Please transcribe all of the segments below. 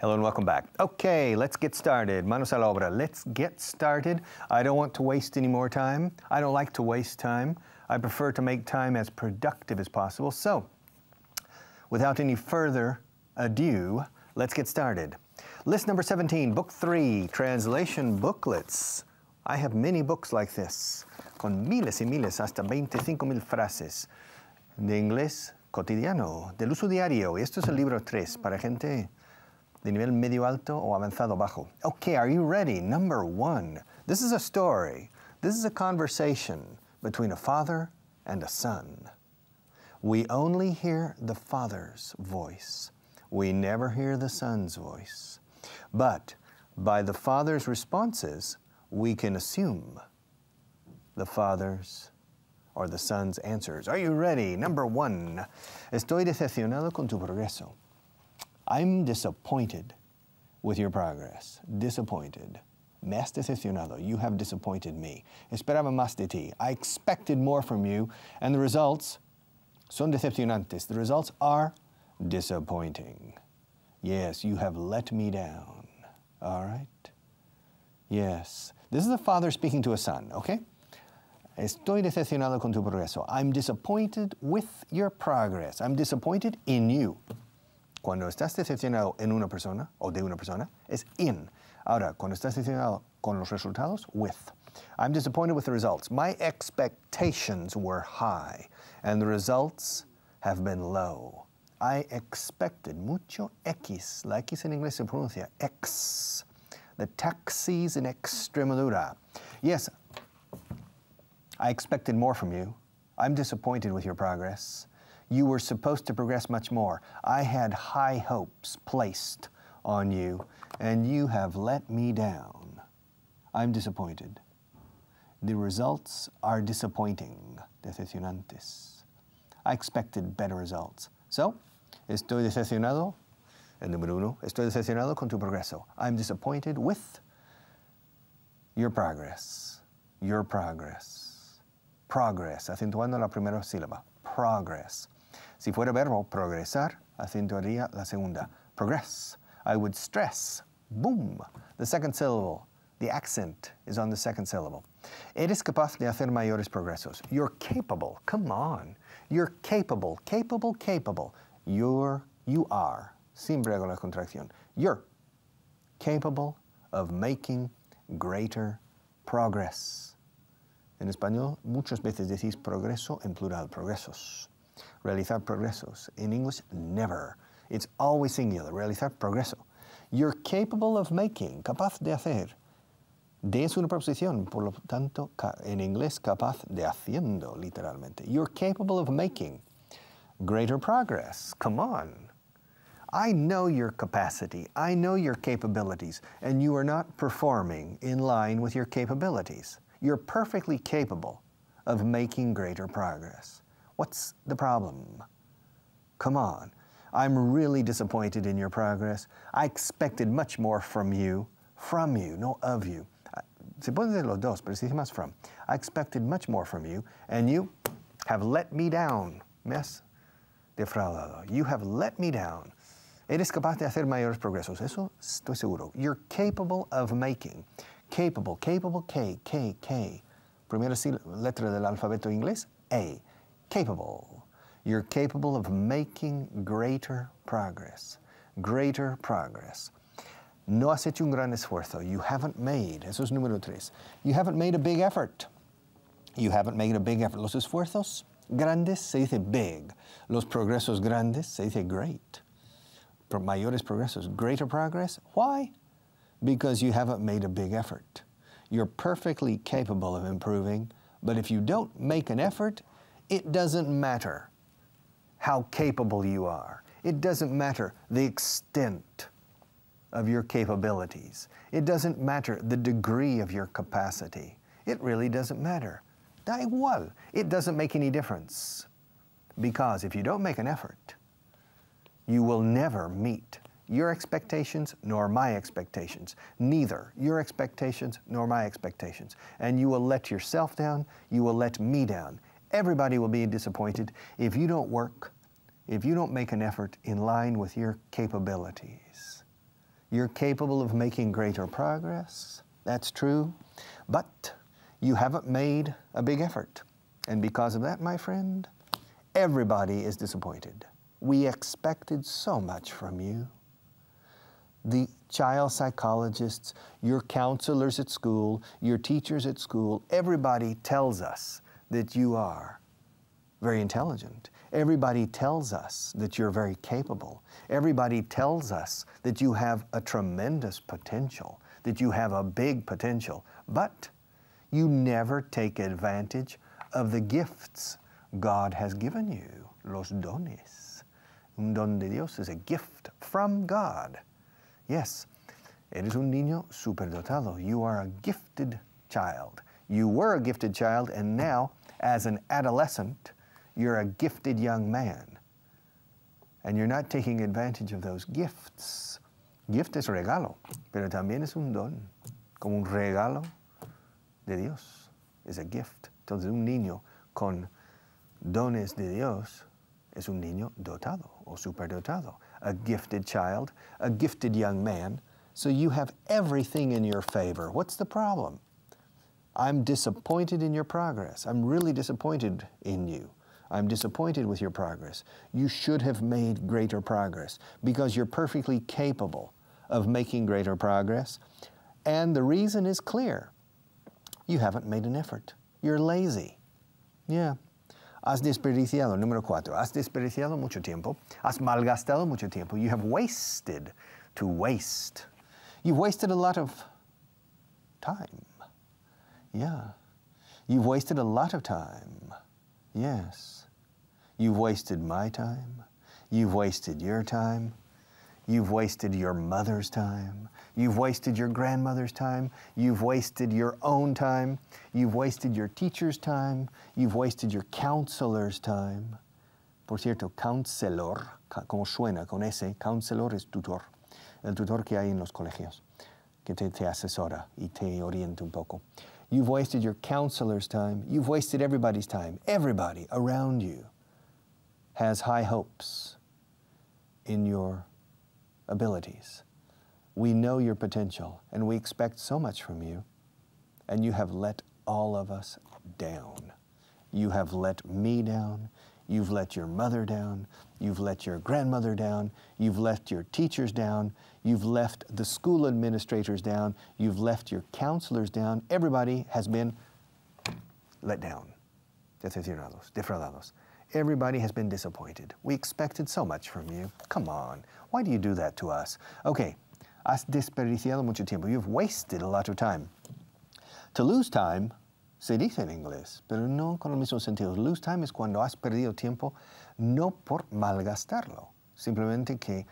Hello and welcome back. Okay, let's get started. Manos a la obra. Let's get started. I don't want to waste any more time. I don't like to waste time. I prefer to make time as productive as possible. So, without any further ado, let's get started. List number 17, Book 3, Translation Booklets. I have many books like this, con miles y miles, hasta 25 mil frases de inglés cotidiano, del uso diario. Y esto es el libro 3 para gente de nivel medio alto o avanzado bajo. Okay, are you ready? Number one. This is a story. This is a conversation between a father and a son. We only hear the father's voice. We never hear the son's voice. But by the father's responses, we can assume the father's or the son's answers. Are you ready? Number one. Estoy decepcionado con tu progreso. I'm disappointed with your progress. Disappointed. Me has decepcionado. You have disappointed me. Esperaba más de ti. I expected more from you, and the results son decepcionantes. The results are disappointing. Yes, you have let me down. All right? Yes. This is a father speaking to a son, okay? Estoy decepcionado con tu progreso. I'm disappointed with your progress. I'm disappointed in you. Cuando estás decepcionado en una persona o de una persona, es in. Ahora, cuando estás decepcionado con los resultados, with. I'm disappointed with the results. My expectations were high, and the results have been low. I expected mucho X. La X en inglés se pronuncia X. The taxis in Extremadura. Yes, I expected more from you. I'm disappointed with your progress. You were supposed to progress much more. I had high hopes placed on you, and you have let me down. I'm disappointed. The results are disappointing, decepcionantes. I expected better results. So, estoy decepcionado. El número uno, estoy decepcionado con tu progreso. I'm disappointed with your progress. Your progress. Progress, acentuando la primera sílaba. Progress. Si fuera verbo progresar, acentuaría la segunda. Progress. I would stress. Boom. The second syllable. The accent is on the second syllable. Eres capaz de hacer mayores progresos. You're capable. Come on. You're capable. Capable, capable. You're, you are. Siempre hago la contracción. You're capable of making greater progress. En español, muchas veces decís progreso en plural, progresos. Realizar progresos. In English, never. It's always singular. Realizar progreso. You're capable of making, capaz de hacer. De es una preposición, por lo tanto, en inglés, capaz de haciendo, literalmente. You're capable of making greater progress. Come on. I know your capacity, I know your capabilities, and you are not performing in line with your capabilities. You're perfectly capable of making greater progress. What's the problem? Come on. I'm really disappointed in your progress. I expected much more from you, from you, no of you. Ah, se puede decir los dos, pero se dice más from. I expected much more from you, and you have let me down. Me has defraudado. You have let me down. Eres capaz de hacer mayores progresos. Eso estoy seguro. You're capable of making. Capable, capable, K, K, K. Primera letra del alfabeto inglés, A. Capable. You're capable of making greater progress. Greater progress. No has hecho un gran esfuerzo. You haven't made, eso es número tres. You haven't made a big effort. You haven't made a big effort. Los esfuerzos grandes se dice big. Los progresos grandes se dice great. Mayores progresos. Greater progress. Why? Because you haven't made a big effort. You're perfectly capable of improving, but if you don't make an effort, it doesn't matter how capable you are. It doesn't matter the extent of your capabilities. It doesn't matter the degree of your capacity. It really doesn't matter. Da igual. It doesn't make any difference. Because if you don't make an effort, you will never meet your expectations nor my expectations. Neither your expectations nor my expectations. And you will let yourself down, you will let me down. Everybody will be disappointed if you don't work, if you don't make an effort in line with your capabilities. You're capable of making greater progress. That's true. But you haven't made a big effort. And because of that, my friend, everybody is disappointed. We expected so much from you. The child psychologists, your counselors at school, your teachers at school, everybody tells us that you are very intelligent. Everybody tells us that you're very capable. Everybody tells us that you have a tremendous potential, that you have a big potential. But you never take advantage of the gifts God has given you, los dones. Un don de Dios is a gift from God. Yes, eres un niño superdotado. You are a gifted child. You were a gifted child, and now, as an adolescent, you're a gifted young man. And you're not taking advantage of those gifts. Gift es regalo, pero también es un don, como un regalo de Dios. Es a gift. Entonces un niño con dones de Dios es un niño dotado o superdotado. A gifted child, a gifted young man. So you have everything in your favor. What's the problem? I'm disappointed in your progress. I'm really disappointed in you. I'm disappointed with your progress. You should have made greater progress because you're perfectly capable of making greater progress. And the reason is clear you haven't made an effort. You're lazy. Yeah. Has desperdiciado, número cuatro, has desperdiciado mucho tiempo, has malgastado mucho tiempo. You have wasted to waste. You've wasted a lot of time. Yeah. You've wasted a lot of time. Yes. You've wasted my time. You've wasted your time. You've wasted your mother's time. You've wasted your grandmother's time. You've wasted your own time. You've wasted your teacher's time. You've wasted your counselor's time. Por cierto, counselor, como suena con ese, counselor es tutor, el tutor que hay en los colegios, que te, te asesora y te orienta un poco. You've wasted your counselor's time. You've wasted everybody's time. Everybody around you has high hopes in your abilities. We know your potential and we expect so much from you, and you have let all of us down. You have let me down. You've let your mother down. You've let your grandmother down. You've let your teachers down. You've left the school administrators down. You've left your counselors down. Everybody has been let down. Decepcionados, defraudados. Everybody has been disappointed. We expected so much from you. Come on. Why do you do that to us? Okay, has desperdiciado mucho tiempo. You've wasted a lot of time. To lose time se dice en inglés, pero no con el mismo sentido. Lose time es cuando has perdido tiempo no por malgastarlo, simplemente que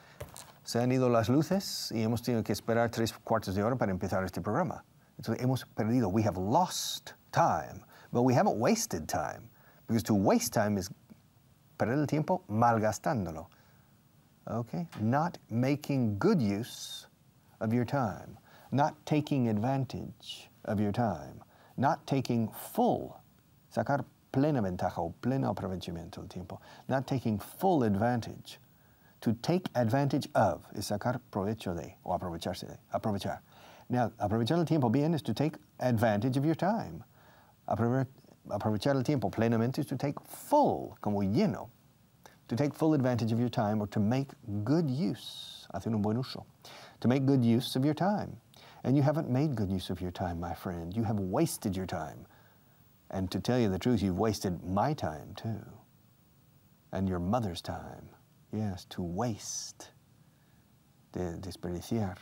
se han ido las luces y hemos tenido que esperar tres cuartos de hora para empezar este programa. Entonces hemos perdido. We have lost time, but we haven't wasted time. Because to waste time is perder el tiempo malgastándolo. Okay? Not making good use of your time, not taking advantage of your time, not taking full, sacar plena ventaja o pleno aprovechamiento del tiempo, not taking full advantage. To take advantage of is sacar provecho de o aprovecharse de, aprovechar. Now, aprovechar el tiempo bien is to take advantage of your time. aprovechar el tiempo plenamente is to take full, como lleno, to take full advantage of your time or to make good use, hacer un buen uso to make good use of your time. And you haven't made good use of your time, my friend. You have wasted your time. And to tell you the truth, you've wasted my time too. And your mother's time. Yes, to waste. De desperdiciar,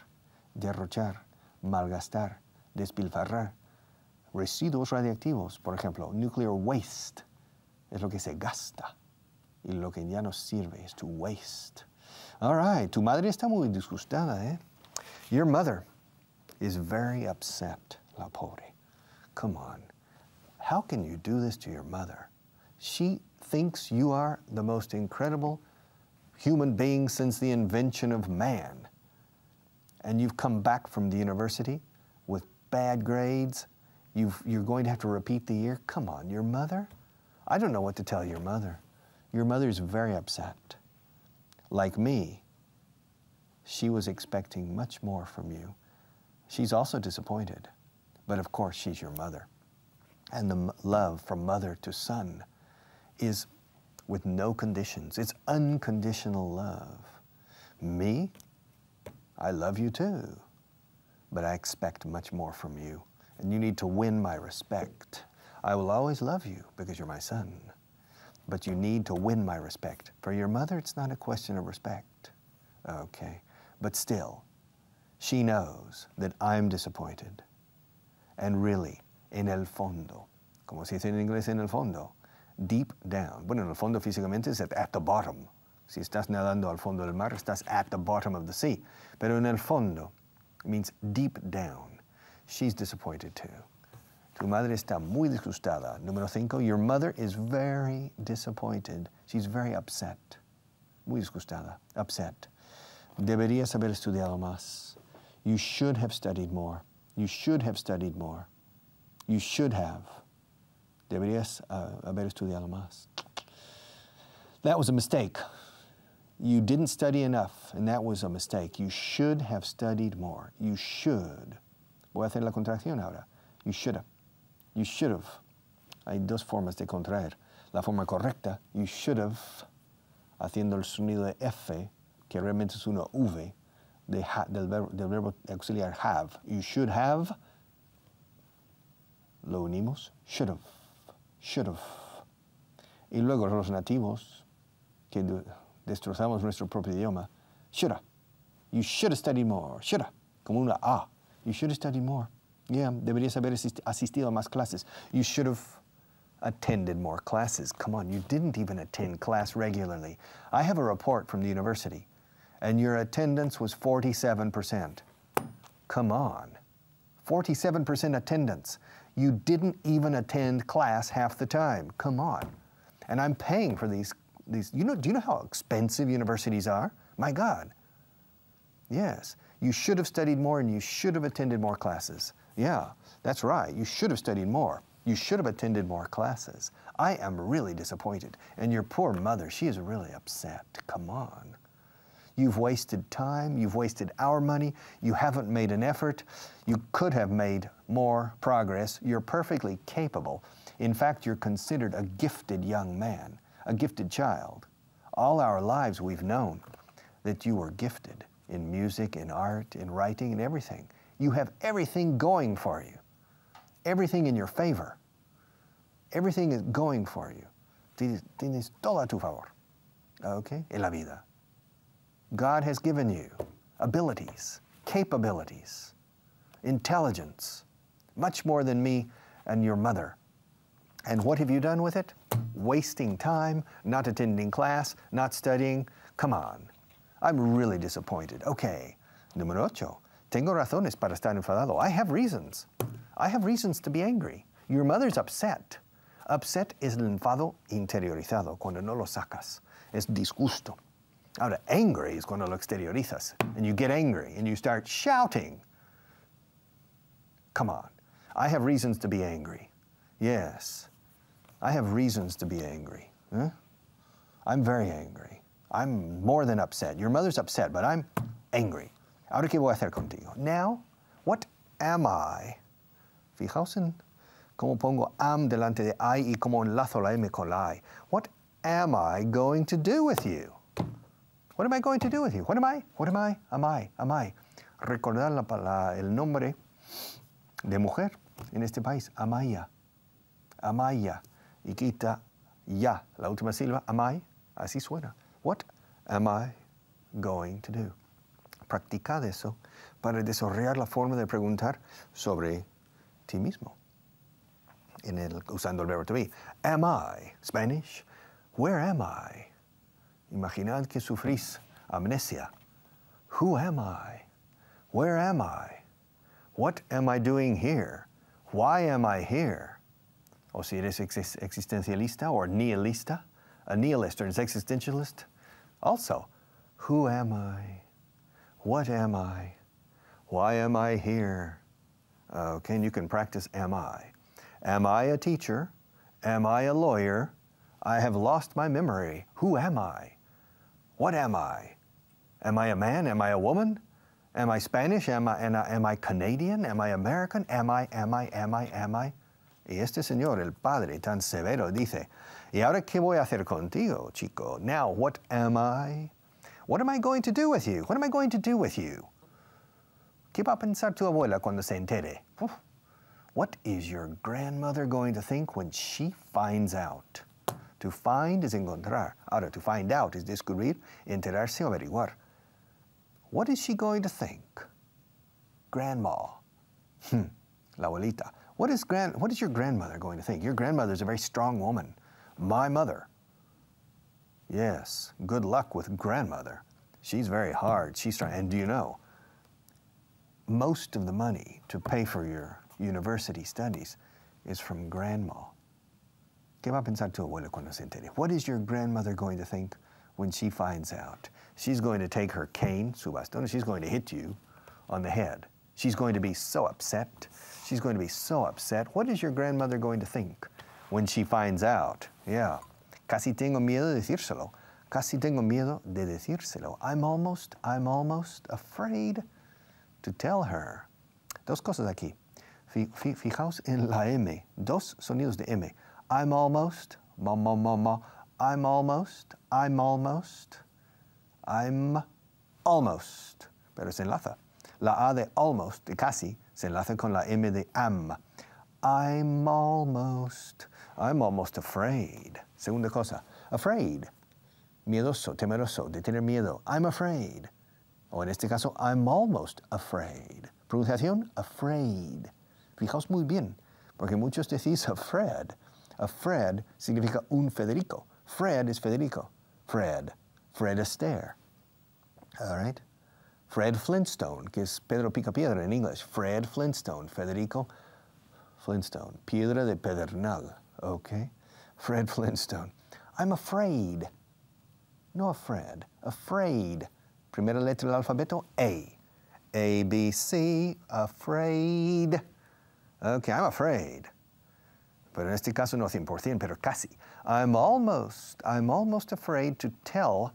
derrochar, malgastar, despilfarrar. Residuos radiactivos, por ejemplo, nuclear waste, es lo que se gasta. Y lo que ya no sirve es to waste. All right, tu madre está muy disgustada, ¿eh? Your mother is very upset, la pobre. Come on. How can you do this to your mother? She thinks you are the most incredible human being since the invention of man. And you've come back from the university with bad grades. you are going to have to repeat the year. Come on, your mother? I don't know what to tell your mother. Your mother is very upset. Like me, She was expecting much more from you. She's also disappointed, but of course, she's your mother. And the love from mother to son is with no conditions, it's unconditional love. Me, I love you too, but I expect much more from you, and you need to win my respect. I will always love you because you're my son, but you need to win my respect. For your mother, it's not a question of respect. Okay, but still, she knows that I'm disappointed. And really, en el fondo, como se dice en inglés, en el fondo, deep down. Bueno, en el fondo físicamente es at the bottom. Si estás nadando al fondo del mar, estás at the bottom of the sea. Pero en el fondo means deep down. She's disappointed too. Tu madre está muy disgustada. Número cinco, your mother is very disappointed. She's very upset. Muy disgustada, upset. Deberías haber estudiado más. You should have studied more. You should have studied more. You should have. Deberías uh, haber estudiado más. That was a mistake. You didn't study enough, and that was a mistake. You should have studied more. You should. Voy a hacer la contracción ahora. You should have. You should have. Hay dos formas de contraer. La forma correcta, you should have, haciendo el sonido de F, que realmente es una V, de ha, del, del verbo auxiliar have. You should have, lo unimos, should have should have. Y luego los nativos, que destrozamos nuestro propio idioma, should have. You should have studied more. Should have. Como una A. You should have studied more. Yeah, deberías haber asistido a más clases. You should have attended more classes. Come on, you didn't even attend class regularly. I have a report from the university, and your attendance was 47%. Come on. 47% attendance. You didn't even attend class half the time. Come on. And I'm paying for these, these you know, do you know how expensive universities are? My God. Yes. You should have studied more and you should have attended more classes. Yeah, that's right. You should have studied more. You should have attended more classes. I am really disappointed. And your poor mother, she is really upset. Come on. You've wasted time, you've wasted our money, you haven't made an effort, you could have made more progress. You're perfectly capable. In fact, you're considered a gifted young man, a gifted child. All our lives we've known that you were gifted in music, in art, in writing, in everything. You have everything going for you, everything in your favor. Everything is going for you. Tienes todo a tu favor. Okay? En la vida. God has given you abilities, capabilities, intelligence, much more than me and your mother. And what have you done with it? Wasting time, not attending class, not studying. Come on. I'm really disappointed. Okay. Número ocho. Tengo razones para estar enfadado. I have reasons. I have reasons to be angry. Your mother's upset. Upset es el enfado interiorizado, cuando no lo sacas. Es disgusto. Ahora, angry is cuando lo exteriorizas. And you get angry and you start shouting. Come on. I have reasons to be angry. Yes. I have reasons to be angry. Huh? I'm very angry. I'm more than upset. Your mother's upset, but I'm angry. Ahora, ¿qué voy a hacer contigo? Now, what am I? Fijaos en cómo pongo am delante de I y cómo enlazo la M con la I. What am I going to do with you? What am I going to do with you? What am I? What am I? Am I? Am I? Recordar la, la, el nombre de mujer en este país, Amaya. Amaya. Y quita ya, la última sílaba, am I? Así suena. What am I going to do? Practicad eso para desarrollar la forma de preguntar sobre ti mismo. En el, usando el verbo to be. Am I? Spanish. Where am I? Imaginad que sufrís amnesia. Who am I? Where am I? What am I doing here? Why am I here? O si eres existencialista or nihilista, a nihilist or an existentialist, also, who am I? What am I? Why am I here? Oh, okay, and you can practice am I. Am I a teacher? Am I a lawyer? I have lost my memory. Who am I? What am I? Am I a man? Am I a woman? Am I Spanish? Am I, am I, am I Canadian? Am I American? Am I, am I, am I, am I? Y este señor, el padre tan severo, dice, ¿y ahora qué voy a hacer contigo, chico? Now, what am I? What am I going to do with you? What am I going to do with you? ¿Qué va a pensar tu abuela cuando se entere? What is your grandmother going to think when she finds out? To find is encontrar. Ahora, to find out es descubrir, enterarse o averiguar. What is she going to think? Grandma. Hmm. La abuelita. What is, grand, what is your grandmother going to think? Your grandmother is a very strong woman. My mother. Yes, good luck with grandmother. She's very hard. She's strong. And do you know, most of the money to pay for your university studies is from grandma. ¿Qué va a pensar tu cuando se entere? What is your grandmother going to think when she finds out? She's going to take her cane, su bastón, she's going to hit you on the head. She's going to be so upset. She's going to be so upset. What is your grandmother going to think when she finds out? Yeah. Casi tengo miedo de decírselo. Casi tengo miedo de decírselo. I'm almost, I'm almost afraid to tell her. Dos cosas aquí. Fijaos en la M. Dos sonidos de M. I'm almost, ma, ma, ma, ma. I'm almost, I'm almost, I'm almost. Pero se enlaza. La A de almost, de casi, se enlaza con la M de am. I'm almost, I'm almost afraid. Segunda cosa, afraid. Miedoso, temeroso, de tener miedo. I'm afraid. O en este caso, I'm almost afraid. Pronunciación, afraid. Fijaos muy bien, porque muchos decís afraid. A Fred significa un Federico. Fred is Federico. Fred. Fred Astaire. All right? Fred Flintstone, que es Pedro Picapiedra in English. Fred Flintstone. Federico Flintstone. Piedra de Pedernal. Okay? Fred Flintstone. I'm afraid. No afraid. Afraid. Primera letra del alfabeto, A. A, B, C, afraid. Okay, I'm afraid. Pero en este caso no 100%, pero casi. I'm almost, I'm almost afraid to tell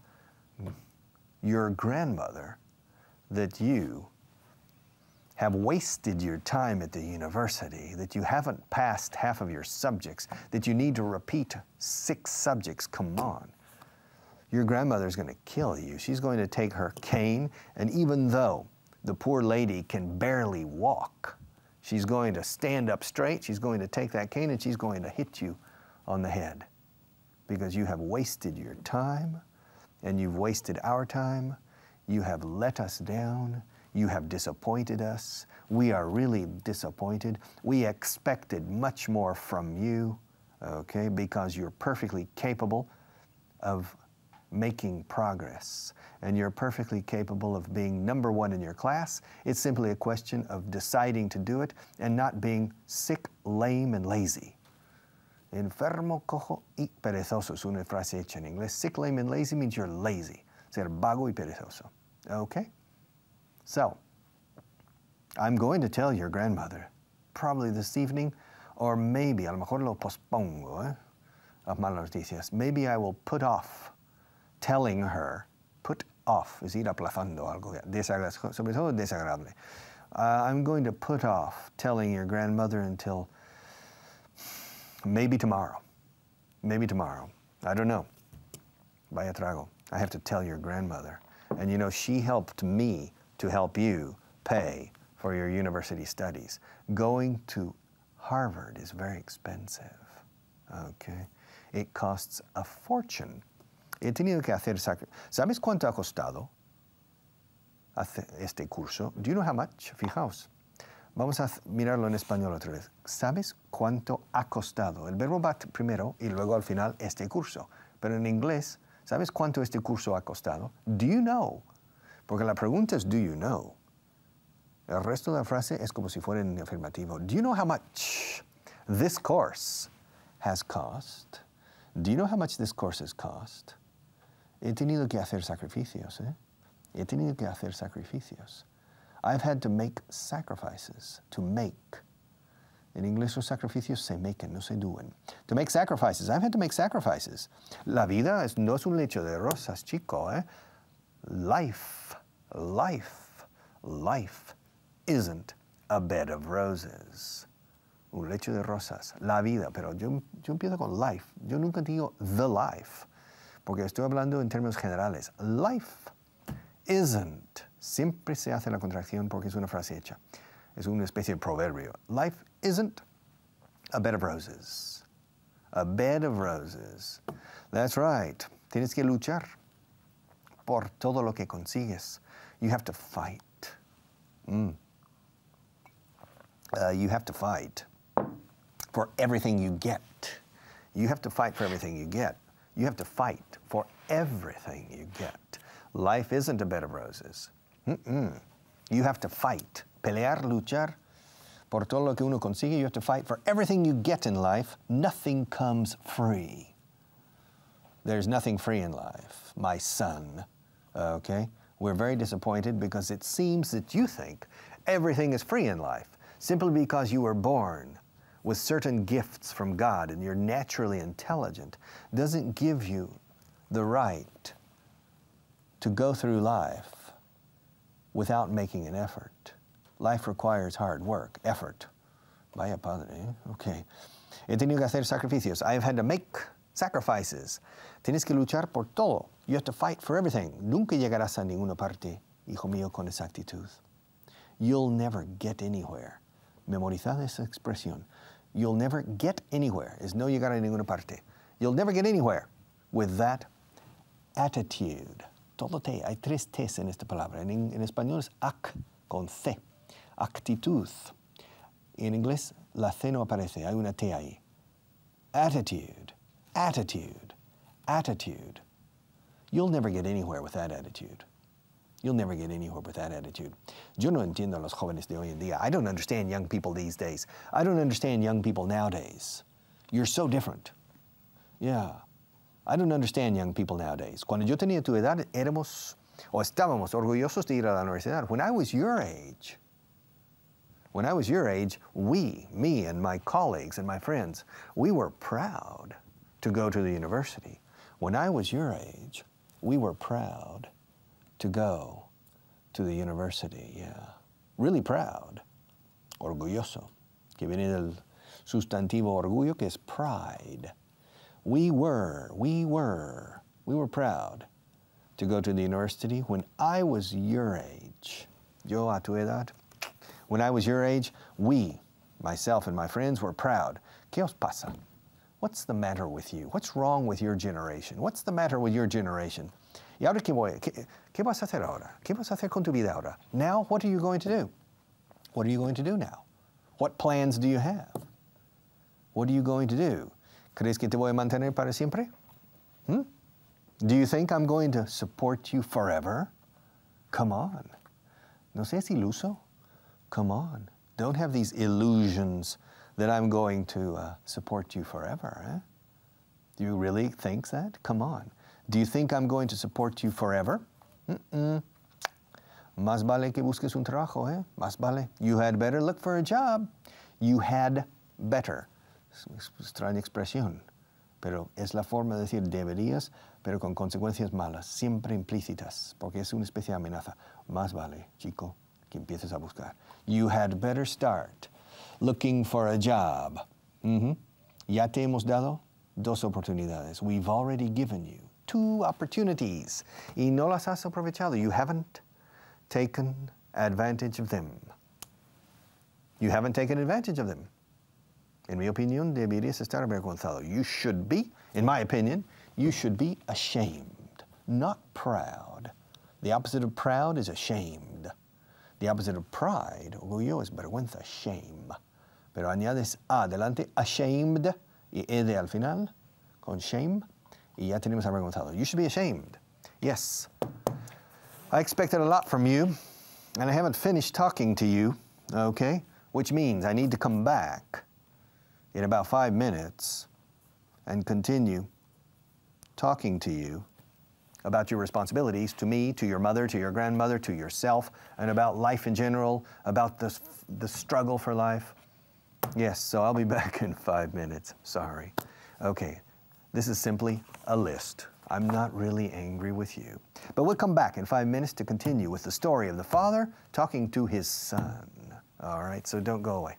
your grandmother that you have wasted your time at the university, that you haven't passed half of your subjects, that you need to repeat six subjects. Come on. Your grandmother's going to kill you. She's going to take her cane, and even though the poor lady can barely walk, She's going to stand up straight. She's going to take that cane and she's going to hit you on the head because you have wasted your time and you've wasted our time. You have let us down. You have disappointed us. We are really disappointed. We expected much more from you, okay, because you're perfectly capable of making progress and you're perfectly capable of being number one in your class. It's simply a question of deciding to do it and not being sick, lame, and lazy. Enfermo, cojo y perezoso es una frase hecha en inglés. Sick, lame, and lazy means you're lazy. Ser vago y perezoso. Okay? So, I'm going to tell your grandmother, probably this evening, or maybe, a lo mejor lo pospongo, eh? Of malas noticias. Maybe I will put off telling her, put off, es ir aplazando algo sobre todo desagradable. Uh, I'm going to put off telling your grandmother until maybe tomorrow. Maybe tomorrow. I don't know. Vaya trago. I have to tell your grandmother. And you know, she helped me to help you pay for your university studies. Going to Harvard is very expensive. Okay? It costs a fortune he tenido que hacer ¿Sabes cuánto ha costado este curso? Do you know how much? Fijaos. Vamos a mirarlo en español otra vez. ¿Sabes cuánto ha costado? El verbo va primero y luego al final este curso. Pero en inglés, ¿sabes cuánto este curso ha costado? Do you know? Porque la pregunta es do you know? El resto de la frase es como si fuera en afirmativo. Do you know how much this course has cost? Do you know how much this course has cost? He tenido que hacer sacrificios, ¿eh? He tenido que hacer sacrificios. I've had to make sacrifices, to make. En inglés los sacrificios se maken, no se doen. To make sacrifices. I've had to make sacrifices. La vida es, no es un lecho de rosas, chico. ¿eh? life, life, life isn't a bed of roses. Un lecho de rosas, la vida, pero yo, yo empiezo con life. Yo nunca digo the life, porque estoy hablando en términos generales. Life isn't, siempre se hace la contracción porque es una frase hecha. Es una especie de proverbio. Life isn't a bed of roses. A bed of roses. That's right. Tienes que luchar por todo lo que consigues. You have to fight. Mm. Uh, you have to fight for everything you get. You have to fight for everything you get. You have to fight for everything you get. Life isn't a bed of roses. Mm-mm. You have to fight. Pelear, luchar por todo lo que uno consigue. You have to fight for everything you get in life. Nothing comes free. There's nothing free in life, my son. Okay? We're very disappointed because it seems that you think everything is free in life simply because you were born with certain gifts from God and you're naturally intelligent doesn't give you the right to go through life without making an effort. Life requires hard work, effort. Vaya padre, okay. He tenido que hacer sacrificios. I've had to make sacrifices. Tienes que luchar por todo. You have to fight for everything. Nunca llegarás a ninguna parte, hijo mío, con esa actitud. You'll never get anywhere. Memorizad esa expresión. You'll never get anywhere. Es no llegar a ninguna parte. You'll never get anywhere with that attitude. Todo T. Hay tres T's en esta palabra. En, en español es ac con C. Actitud. En inglés la C no aparece. Hay una T ahí. Attitude. Attitude. Attitude. You'll never get anywhere with that attitude. You'll never get anywhere with that attitude. Yo no entiendo a los jóvenes de hoy en día. I don't understand young people these days. I don't understand young people nowadays. You're so different. Yeah. I don't understand young people nowadays. Cuando yo tenía tu edad, éramos o estábamos orgullosos de ir a la universidad. When I was your age, when I was your age, we, me and my colleagues and my friends, we were proud to go to the university. When I was your age, we were proud to go to the university, yeah. Really proud. Orgulloso, que viene del sustantivo orgullo, que es pride. We were, we were, we were proud to go to the university when I was your age. Yo a tu edad. When I was your age, we, myself and my friends, were proud. ¿Qué os pasa? What's the matter with you? What's wrong with your generation? What's the matter with your generation? ¿Y ahora qué, voy, qué, qué vas a hacer ahora? ¿Qué vas a hacer con tu vida ahora? Now, what are you going to do? What are you going to do now? What plans do you have? What are you going to do? ¿Crees que te voy a mantener para siempre? Hmm? Do you think I'm going to support you forever? Come on. No seas iluso. Come on. Don't have these illusions that I'm going to uh, support you forever. Eh? Do you really think that? Come on. Do you think I'm going to support you forever? Mm-mm. Más vale que busques un trabajo, eh? Más vale. You had better look for a job. You had better. Extraña expresión. Pero es la forma de decir deberías, pero con consecuencias malas, siempre implícitas, porque es una especie de amenaza. Más vale, chico, que empieces a buscar. You had better start looking for a job. Mm -hmm. Ya te hemos dado dos oportunidades. We've already given you two opportunities y no las has aprovechado. You haven't taken advantage of them. You haven't taken advantage of them. En mi opinión, deberías estar avergonzado. You should be, in my opinion, you should be ashamed, not proud. The opposite of proud is ashamed. The opposite of pride, orgullo, es vergüenza, shame. Pero añades adelante, ashamed, y ed al final, con shame, You should be ashamed. Yes. I expected a lot from you, and I haven't finished talking to you, okay? Which means I need to come back in about five minutes and continue talking to you about your responsibilities to me, to your mother, to your grandmother, to yourself, and about life in general, about the, the struggle for life. Yes, so I'll be back in five minutes. Sorry. Okay, this is simply a list. I'm not really angry with you. But we'll come back in five minutes to continue with the story of the father talking to his son. All right, so don't go away.